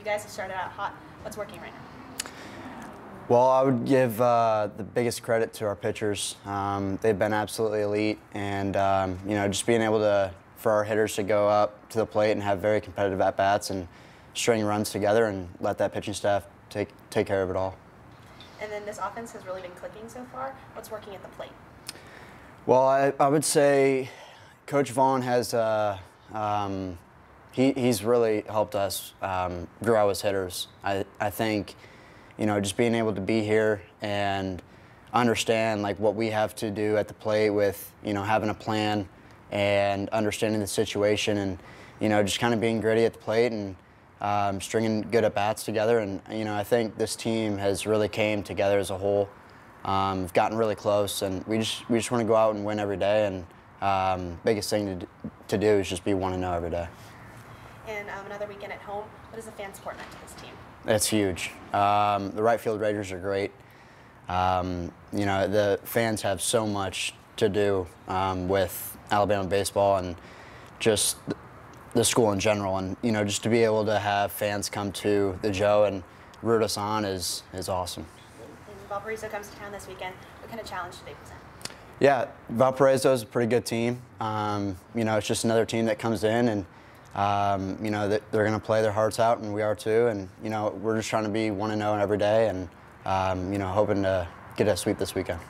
You guys have started out hot. What's working right now? Well, I would give uh, the biggest credit to our pitchers. Um, they've been absolutely elite, and um, you know, just being able to for our hitters to go up to the plate and have very competitive at bats and string runs together and let that pitching staff take take care of it all. And then this offense has really been clicking so far. What's working at the plate? Well, I, I would say Coach Vaughn has uh, um, he, he's really helped us um, grow as hitters. I, I think you know just being able to be here and understand like what we have to do at the plate with you know having a plan and understanding the situation and you know just kind of being gritty at the plate and um, stringing good at bats together and you know I think this team has really came together as a whole. Um, we've gotten really close and we just we just want to go out and win every day and um, biggest thing to, to do is just be one and zero every day. And um, another weekend at home. What does the fan support mean to this team? It's huge. Um, the right field Raiders are great. Um, you know the fans have so much to do um, with Alabama baseball and just the school in general. And you know, just to be able to have fans come to the Joe and root us on is is awesome. And Valparaiso comes to town this weekend. What kind of challenge do they present? Yeah, Valparaiso is a pretty good team. Um, you know, it's just another team that comes in and. Um, you know, that they're going to play their hearts out, and we are too. And, you know, we're just trying to be 1 and 0 every day and, um, you know, hoping to get a sweep this weekend.